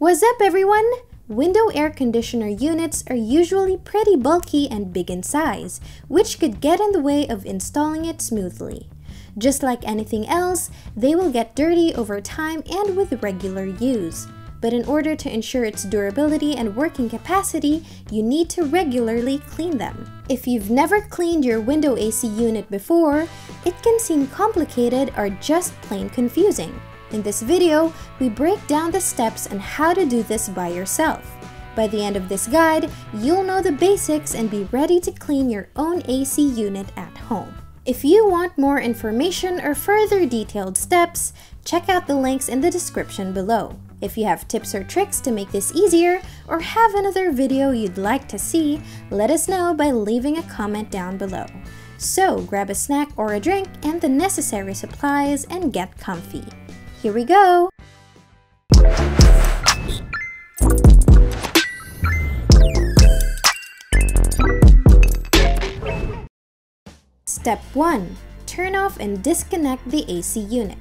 What's up everyone? Window air conditioner units are usually pretty bulky and big in size, which could get in the way of installing it smoothly. Just like anything else, they will get dirty over time and with regular use. But in order to ensure its durability and working capacity, you need to regularly clean them. If you've never cleaned your window AC unit before, it can seem complicated or just plain confusing. In this video, we break down the steps and how to do this by yourself. By the end of this guide, you'll know the basics and be ready to clean your own AC unit at home. If you want more information or further detailed steps, check out the links in the description below. If you have tips or tricks to make this easier or have another video you'd like to see, let us know by leaving a comment down below. So grab a snack or a drink and the necessary supplies and get comfy. Here we go! Step 1. Turn off and disconnect the AC unit.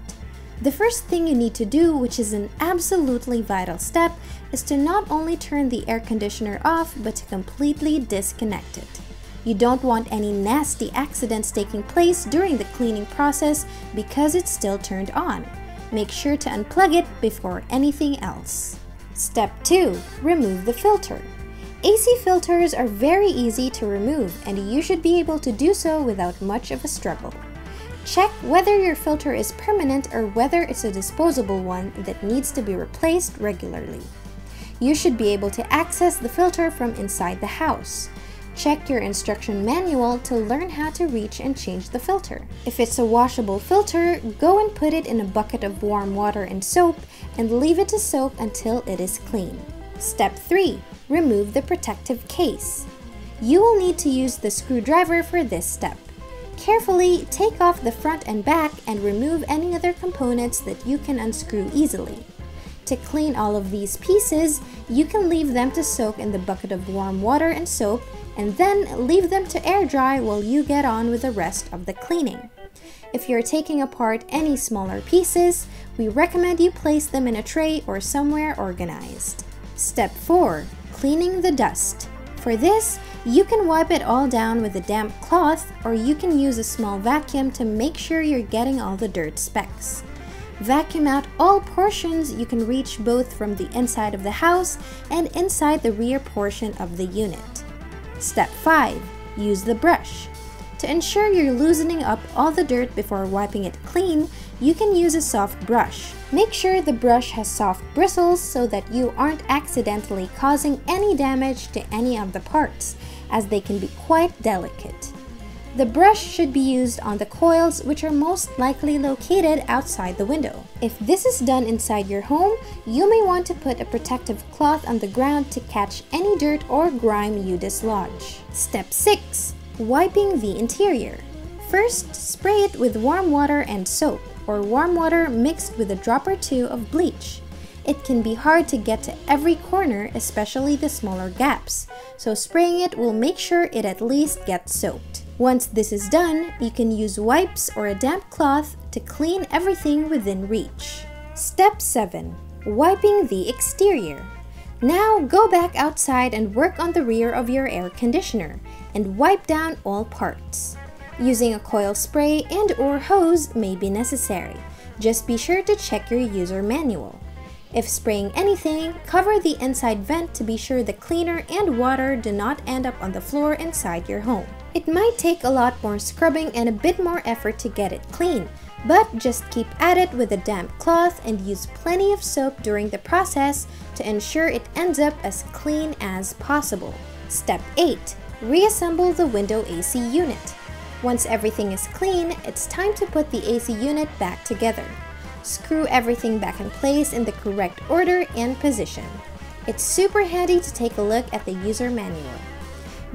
The first thing you need to do, which is an absolutely vital step, is to not only turn the air conditioner off, but to completely disconnect it. You don't want any nasty accidents taking place during the cleaning process because it's still turned on. Make sure to unplug it before anything else. Step 2. Remove the filter. AC filters are very easy to remove and you should be able to do so without much of a struggle. Check whether your filter is permanent or whether it's a disposable one that needs to be replaced regularly. You should be able to access the filter from inside the house. Check your instruction manual to learn how to reach and change the filter. If it's a washable filter, go and put it in a bucket of warm water and soap and leave it to soak until it is clean. Step 3. Remove the protective case. You will need to use the screwdriver for this step. Carefully take off the front and back and remove any other components that you can unscrew easily. To clean all of these pieces, you can leave them to soak in the bucket of warm water and soap and then leave them to air dry while you get on with the rest of the cleaning. If you're taking apart any smaller pieces, we recommend you place them in a tray or somewhere organized. Step 4. Cleaning the dust. For this, you can wipe it all down with a damp cloth or you can use a small vacuum to make sure you're getting all the dirt specks. Vacuum out all portions you can reach both from the inside of the house and inside the rear portion of the unit. Step 5. Use the brush. To ensure you're loosening up all the dirt before wiping it clean, you can use a soft brush. Make sure the brush has soft bristles so that you aren't accidentally causing any damage to any of the parts, as they can be quite delicate. The brush should be used on the coils which are most likely located outside the window. If this is done inside your home, you may want to put a protective cloth on the ground to catch any dirt or grime you dislodge. Step 6. Wiping the interior. First, spray it with warm water and soap, or warm water mixed with a drop or two of bleach. It can be hard to get to every corner, especially the smaller gaps, so spraying it will make sure it at least gets soaked. Once this is done, you can use wipes or a damp cloth to clean everything within reach. Step 7. Wiping the exterior. Now go back outside and work on the rear of your air conditioner and wipe down all parts. Using a coil spray and or hose may be necessary. Just be sure to check your user manual. If spraying anything, cover the inside vent to be sure the cleaner and water do not end up on the floor inside your home. It might take a lot more scrubbing and a bit more effort to get it clean, but just keep at it with a damp cloth and use plenty of soap during the process to ensure it ends up as clean as possible. Step 8. Reassemble the window AC unit. Once everything is clean, it's time to put the AC unit back together. Screw everything back in place in the correct order and position. It's super handy to take a look at the user manual.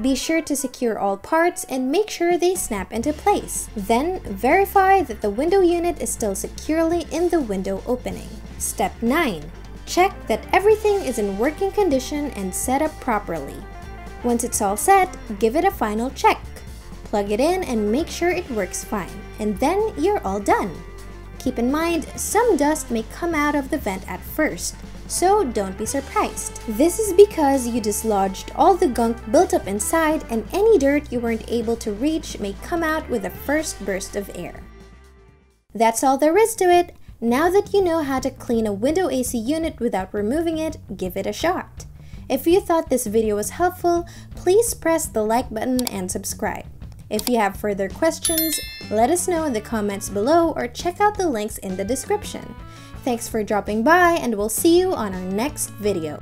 Be sure to secure all parts and make sure they snap into place. Then, verify that the window unit is still securely in the window opening. Step 9. Check that everything is in working condition and set up properly. Once it's all set, give it a final check. Plug it in and make sure it works fine. And then you're all done. Keep in mind, some dust may come out of the vent at first, so don't be surprised. This is because you dislodged all the gunk built up inside and any dirt you weren't able to reach may come out with the first burst of air. That's all there is to it. Now that you know how to clean a window AC unit without removing it, give it a shot. If you thought this video was helpful, please press the like button and subscribe. If you have further questions, let us know in the comments below or check out the links in the description. Thanks for dropping by and we'll see you on our next video.